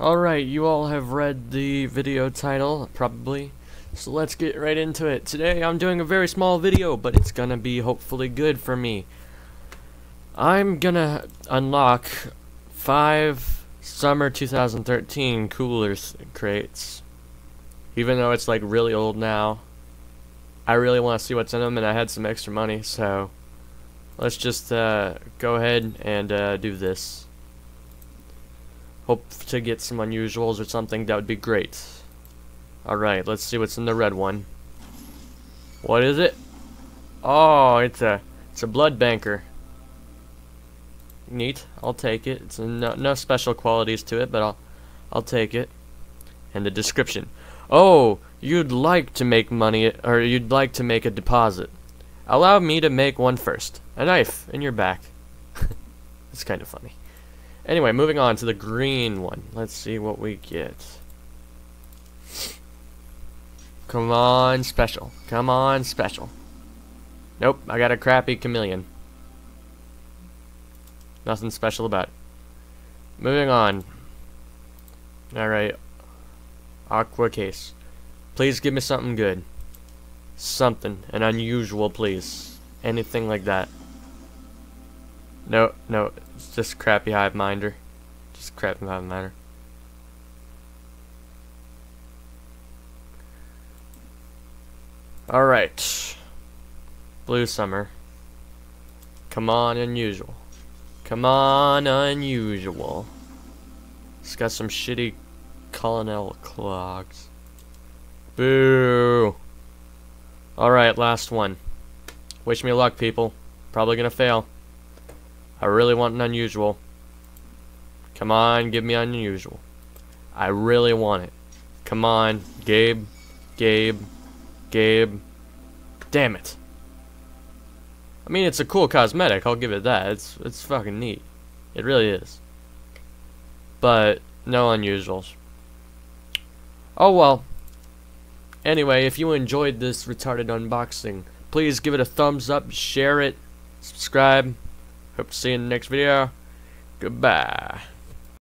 Alright, you all have read the video title, probably. So let's get right into it. Today I'm doing a very small video, but it's gonna be hopefully good for me. I'm gonna unlock five summer 2013 coolers crates. Even though it's like really old now. I really want to see what's in them and I had some extra money, so let's just uh, go ahead and uh, do this. Hope to get some unusuals or something, that would be great. Alright, let's see what's in the red one. What is it? Oh, it's a it's a blood banker. Neat, I'll take it. It's no, no special qualities to it, but I'll I'll take it. And the description. Oh, you'd like to make money, or you'd like to make a deposit. Allow me to make one first. A knife in your back. it's kind of funny. Anyway, moving on to the green one. Let's see what we get. Come on, special. Come on, special. Nope, I got a crappy chameleon. Nothing special about it. Moving on. Alright. Aqua case. Please give me something good. Something. An unusual, please. Anything like that. No, no, it's just crappy hive minder. Just crappy hive minder. Alright. Blue summer. Come on, unusual. Come on, unusual. It's got some shitty colonel clogs. Boo! Alright, last one. Wish me luck, people. Probably gonna fail. I really want an unusual. Come on, give me unusual. I really want it. Come on, Gabe, Gabe, Gabe. Damn it. I mean, it's a cool cosmetic, I'll give it that. It's, it's fucking neat. It really is. But, no unusuals. Oh well. Anyway, if you enjoyed this retarded unboxing, please give it a thumbs up, share it, subscribe. Hope to see you in the next video. Goodbye.